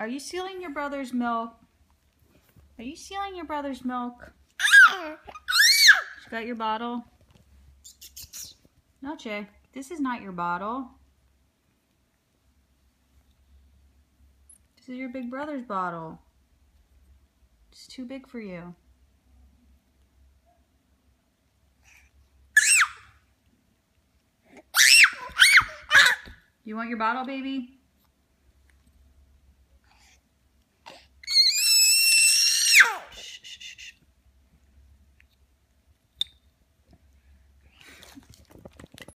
Are you stealing your brother's milk? Are you stealing your brother's milk? You got your bottle? No, Noche, this is not your bottle. This is your big brother's bottle. It's too big for you. You want your bottle, baby? Shh, shh, shh.